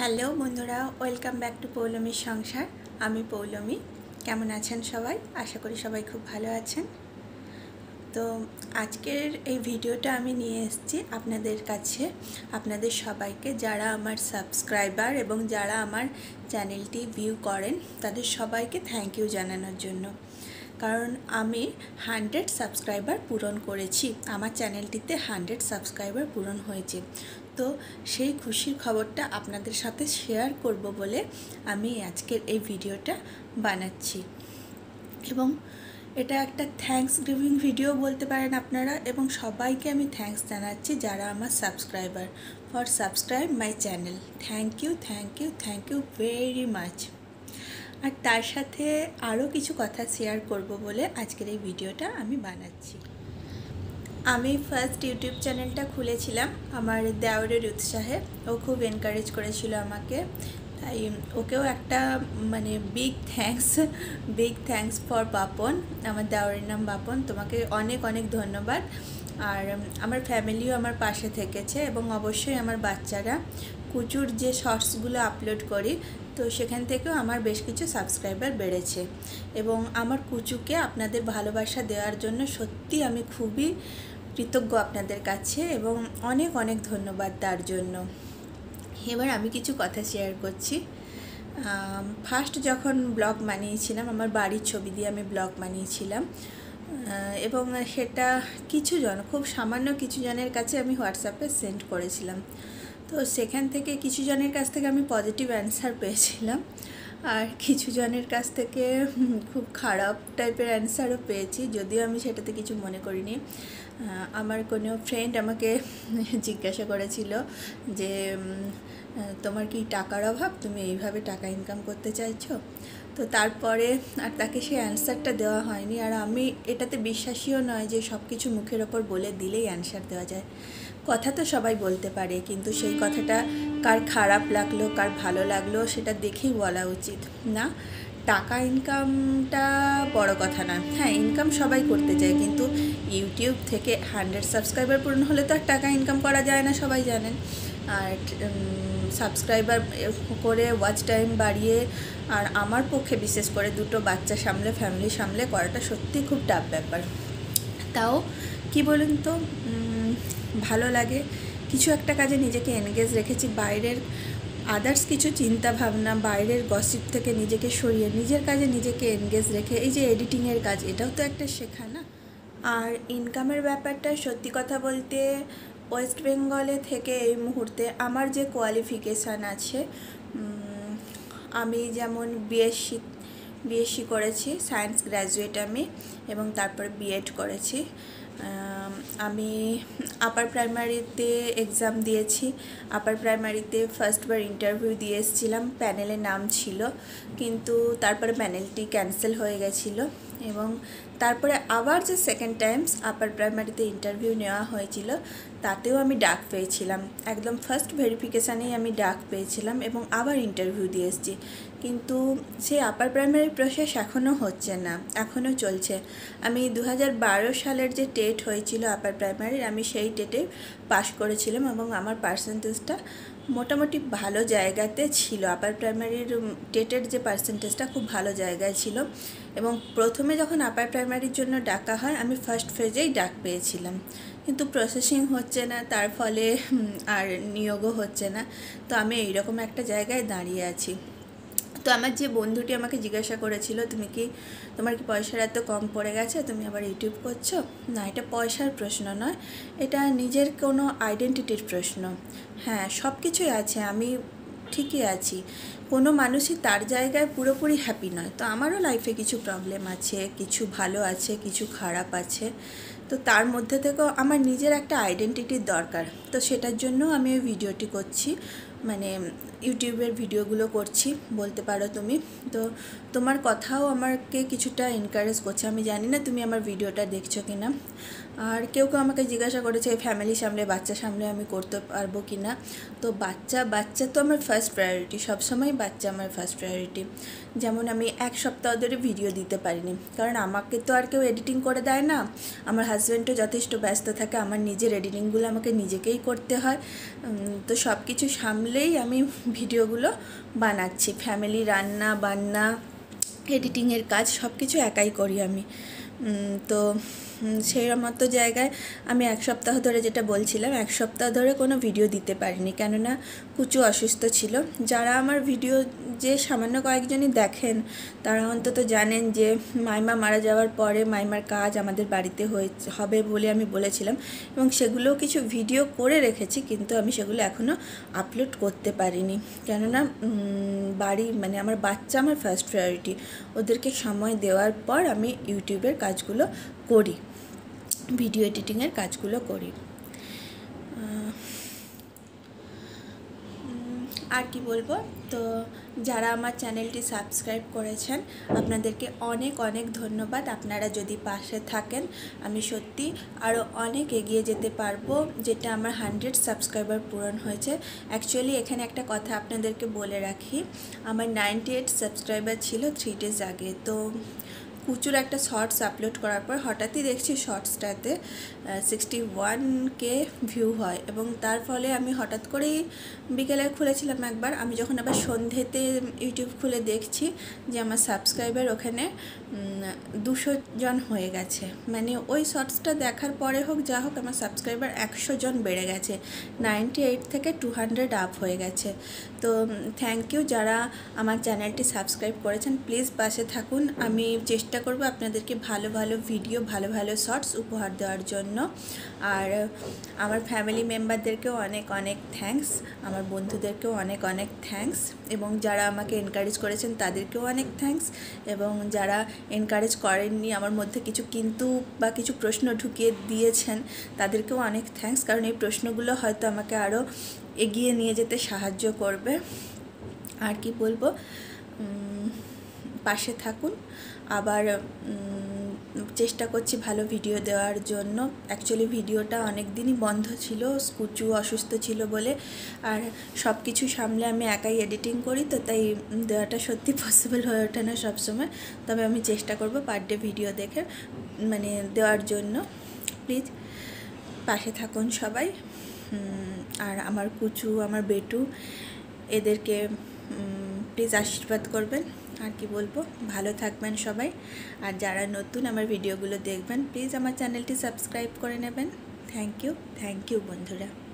Hello বন্ধুরা, welcome back to পৌলমীর সংসার। আমি পৌলমী। কেমন আছেন সবাই? আশা করি সবাই খুব ভালো আছেন। তো আজকের এই ভিডিওটা আমি নিয়ে এসেছি আপনাদের কাছে। আপনাদের সবাইকে যারা আমার সাবস্ক্রাইবার এবং যারা আমার চ্যানেলটি ভিউ করেন, তাদের সবাইকে থ্যাংক ইউ জানানোর জন্য। কারণ আমি হান্ড্রেড সাবস্ক্রাইবার পূরণ করেছি। আমার চ্যানেলটিতে হান্ড্রেড সাবস্ক্রাইবার পূরণ হয়েছে। তো সেই খুশির খবরটা আপনাদের সাথে শেয়ার করব বলে আমি আজকের এই ভিডিওটা বানাচ্ছি। এবং এটা একটা থ্যাঙ্কস গিভিং ভিডিও বলতে পারেন আপনারা এবং সবাইকে আমি থ্যাঙ্কস জানাচ্ছি যারা আমার subscriber for subscribe my channel thank you thank you thank you very much আর তার সাথে আরও কিছু কথা শেয়ার করব বলে আজকের এই ভিডিওটা আমি বানাচ্ছি। আমি ফার্স্ট ইউটিউব চ্যানেলটা খুলেছিলাম আমার দেওরের উৎসাহে। ও খুব এনকারেজ করেছিল আমাকে। তাই ওকেও একটা মানে big thanks big thanks for Bapan, আমার দেওরের নাম বাপন। তোমাকে অনেক অনেক ধন্যবাদ। আর আমার ফ্যামিলিও আমার পাশে থেকেছে এবং অবশ্যই আমার বাচ্চারা। কুচুর যে শর্টসগুলো আপলোড করি তো সেখান থেকেও আমার বেশ কিছু সাবস্ক্রাইবার বেড়েছে। এবং আমার কুচুকে আপনাদের ভালোবাসা দেওয়ার জন্য সত্যি আমি খুবই কৃতজ্ঞ আপনাদের কাছে এবং অনেক অনেক ধন্যবাদ তার জন্য। এবার আমি কিছু কথা শেয়ার করছি। ফার্স্ট যখন ব্লগ বানিয়েছিলাম, আমার বাড়ির ছবি দিয়ে আমি ব্লগ বানিয়েছিলাম এবং সেটা কিছু জন, খুব সামান্য কিছু জনের কাছে আমি হোয়াটসঅ্যাপে সেন্ড করেছিলাম। তো সেখান থেকে কিছু জনের কাছ থেকে আমি পজিটিভ অ্যান্সার পেয়েছিলাম। আর কিছু জনের কাছ থেকে খুব খারাপ টাইপের অ্যান্সারও পেয়েছি, যদিও আমি সেটাতে কিছু মনে করিনি। আমার কোনো ফ্রেন্ড আমাকে জিজ্ঞাসা করেছিল যে তোমার কি টাকার অভাব? তুমি এইভাবে টাকা ইনকাম করতে চাইছো? তো তারপরে আর তাকে সেই অ্যান্সারটা দেওয়া হয়নি। আর আমি এটাতে বিশ্বাসীও নয় যে সব কিছু মুখের ওপর বলে দিলেই অ্যান্সার দেওয়া যায়। কথা তো সবাই বলতে পারে, কিন্তু সেই কথাটা কার খারাপ লাগল, কার ভালো লাগল, সেটা দেখেই বলা উচিত। না, টাকা, ইনকামটা বড় কথা না। হ্যাঁ ইনকাম সবাই করতে চায়, কিন্তু ইউটিউব থেকে হান্ড্রেড সাবস্ক্রাইবার পূরণ হলে তো আর টাকা ইনকাম করা যায় না, সবাই জানেন। আর সাবস্ক্রাইবার করে ওয়াচ টাইম বাড়িয়ে, আর আমার পক্ষে বিশেষ করে দুটো বাচ্চা সামলে ফ্যামিলি সামলে, করাটা সত্যি খুব টাফ ব্যাপার। তাও, কি বলুন তো ভালো লাগে। কিছু একটা কাজে নিজেকে এনগেজ রেখেছি, বাইরের আদার্স কিছু চিন্তা ভাবনা, বাইরের গসিপ থেকে নিজেকে সরিয়ে, নিজের কাজে নিজেকে এনগেজ রেখে, এই যে এডিটিংয়ের কাজ, এটাও তো একটা শেখা না? আর ইনকামের ব্যাপারটা সত্যি কথা বলতে ওয়েস্ট বেঙ্গলে থেকে এই মুহূর্তে আমার যে কোয়ালিফিকেশান আছে আমি যেমন বিএসসি বিএসসি করেছি সায়েন্স গ্র্যাজুয়েট আমি, এবং তারপর বিএড করেছি। আমি আপার প্রাইমারিতে এক্সাম দিয়েছি। আপার প্রাইমারিতে ফার্স্টবার ইন্টারভিউ দিয়ে এসেছিলাম। প্যানেলে নাম ছিল, কিন্তু তারপরে প্যানেলটি ক্যান্সেল হয়ে গেছিল এবং তারপরে আবার যে সেকেন্ড টাইমস আপার প্রাইমারিতে ইন্টারভিউ নেওয়া হয়েছিল, তাতেও আমি ডাক পেয়েছিলাম। একদম ফার্স্ট ভেরিফিকেশানেই আমি ডাক পেয়েছিলাম এবং আবার ইন্টারভিউ দিয়ে এসেছি। কিন্তু সেই আপার প্রাইমারি প্রসেস এখনও হচ্ছে না এখনও চলছে। আমি দু হাজার বারো সালের যে টেট হয়েছিল আপার প্রাইমারির আমি সেই টেটে পাশ করেছিলাম এবং আমার পার্সেন্টেজটা মোটামুটি ভালো জায়গাতে ছিল। আপার প্রাইমারির টেটের যে পার্সেন্টেজটা খুব ভালো জায়গায় ছিল এবং প্রথমে যখন আপার প্রাইমারির জন্য ডাকা হয়, আমি ফার্স্ট ফেজেই ডাক পেয়েছিলাম। কিন্তু প্রসেসিং হচ্ছে না, তার ফলে আর নিয়োগও হচ্ছে না। তো আমি এইরকম একটা জায়গায় দাঁড়িয়ে আছি। তো আমার যে বন্ধুটি আমাকে জিজ্ঞাসা করেছিল, তুমি কি, তোমার কি পয়সার এত কম পড়ে গেছে? তুমি আবার ইউটিউব করছ? না, এটা পয়সার প্রশ্ন নয়, এটা নিজের কোনো আইডেন্টিটির প্রশ্ন। হ্যাঁ সব কিছুই আছে, আমি ঠিকই আছি। কোনো মানুষই তার জায়গায় পুরোপুরি হ্যাপি নয়। তো আমারও লাইফে কিছু প্রবলেম আছে, কিছু ভালো আছে, কিছু খারাপ আছে। তো তার মধ্যে থেকেও আমার নিজের একটা আইডেন্টিটির দরকার। তো সেটার জন্য আমি ওই ভিডিওটি করছি। মানে ইউটিউবের ভিডিওগুলো করছি, বলতে পারো তুমি। তো তোমার কথাও আমাকে কিছুটা এনকারেজ করছে। আমি জানি না তুমি আমার ভিডিওটা দেখছ কি না আর কেউ কেউ আমাকে জিজ্ঞাসা করেছে ফ্যামিলি সামলে বাচ্চা সামলে আমি করতে পারব কি না? তো বাচ্চা বাচ্চা তো আমার ফার্স্ট প্রায়োরিটি সবসময় বাচ্চা আমার ফার্স্ট প্রায়োরিটি যেমন আমি এক সপ্তাহ ধরে ভিডিও দিতে পারিনি। কারণ আমাকে তো আর কেউ এডিটিং করে দেয় না। আমার হাজব্যান্ডও যথেষ্ট ব্যস্ত থাকে, আমার নিজের এডিটিংগুলো আমাকে নিজেকেই করতে হয়। তো সব কিছু সামলেই আমি ভিডিওগুলো বানাচ্ছি। ফ্যামিলি রান্না, বান্না এডিটিংয়ের কাজ সব কিছু একাই করি আমি। তো সেই মতো জায়গায় আমি এক সপ্তাহ ধরে যেটা বলছিলাম, এক সপ্তাহ ধরে কোনো ভিডিও দিতে পারিনি। কেননা কুচু অসুস্থ ছিল। যারা আমার ভিডিও যে সামান্য কয়েকজনই দেখেন, তারা অন্তত জানেন যে মাইমা মারা যাওয়ার পরে মাইমার কাজ আমাদের বাড়িতে হয়ে, হবে বলে আমি বলেছিলাম এবং সেগুলোও কিছু ভিডিও করে রেখেছি কিন্তু আমি সেগুলো এখনও আপলোড করতে পারিনি। কেননা বাড়ি মানে আমার বাচ্চা আমার ফার্স্ট প্রায়োরিটি ওদেরকে সময় দেওয়ার পর আমি ইউটিউবের কাজগুলো করি ভিডিও এডিটিংয়ের কাজগুলো করি। আর কি বলব? তো যারা আমার চ্যানেলটি সাবস্ক্রাইব করেছেন, আপনাদেরকে অনেক অনেক ধন্যবাদ। আপনারা যদি পাশে থাকেন, আমি সত্যি আরও অনেক এগিয়ে যেতে পারব, যেটা আমার হান্ড্রেড সাবস্ক্রাইবার পূরণ হয়েছে। অ্যাকচুয়ালি এখানে একটা কথা আপনাদেরকে বলে রাখি, আমার নাইনটি এইট সাবস্ক্রাইবার ছিল থ্রি ডেজ আগে। তো কুচুর একটা শর্টস আপলোড করার পর হঠাৎই দেখছি শর্টসটাতে সিক্সটি ওয়ান কে ভিউ হয় এবং তার ফলে আমি হঠাৎ করেই বিকেলে খুলেছিলাম একবার। আমি যখন আবার সন্ধেতে ইউটিউব খুলে দেখছি যে আমার সাবস্ক্রাইবার ওখানে দুশো জন হয়ে গেছে। মানে ওই শর্টসটা দেখার পরে হোক, যা হোক আমার সাবস্ক্রাইবার একশো জন বেড়ে গেছে। নাইনটি এইট থেকে টু হান্ড্রেড আপ হয়ে গেছে। তো থ্যাংক ইউ যারা আমার চ্যানেলটি সাবস্ক্রাইব করেছেন প্লিজ পাশে থাকুন। আমি চেষ্টা করব আপনাদেরকে ভালো ভালো ভিডিও ভালো ভালো শর্টস উপহার দেওয়ার জন্য। আর আমার ফ্যামিলি মেম্বারদেরকেও অনেক অনেক থ্যাংকস আমার বন্ধুদেরকেও অনেক অনেক থ্যাংকস এবং যারা আমাকে এনকারেজ করেছেন তাদেরকেও অনেক থ্যাংকস এবং যারা এনকারেজ করেননি, আমার মধ্যে কিছু কিন্তু বা কিছু প্রশ্ন ঢুকিয়ে দিয়েছেন, তাদেরকেও অনেক থ্যাংকস কারণ এই প্রশ্নগুলো হয়তো আমাকে আরও এগিয়ে নিয়ে যেতে সাহায্য করবে। আর কি বলব? পাশে থাকুন। আবার চেষ্টা করছি ভালো ভিডিও দেওয়ার জন্য। অ্যাকচুয়ালি ভিডিওটা অনেক দিনই বন্ধ ছিল, কুচু অসুস্থ ছিল বলে। আর সব কিছু সামলে আমি একাই এডিটিং করি, তো তাই দেওয়াটা সত্যি পসিবল হয়ে ওঠে না সবসময়। তবে আমি চেষ্টা করব পার ডে ভিডিও দেখে মানে দেওয়ার জন্য। প্লিজ পাশে থাকুন সবাই। আর আমার কুচু, আমার বেটু, এদেরকে প্লিজ আশীর্বাদ করবেন। আর কি বলব? ভালো থাকবেন সবাই। আর যারা নতুন আমার ভিডিওগুলো দেখবেন প্লিজ আমার চ্যানেলটি সাবস্ক্রাইব করে নেবেন। থ্যাংক ইউ থ্যাংক ইউ বন্ধুরা।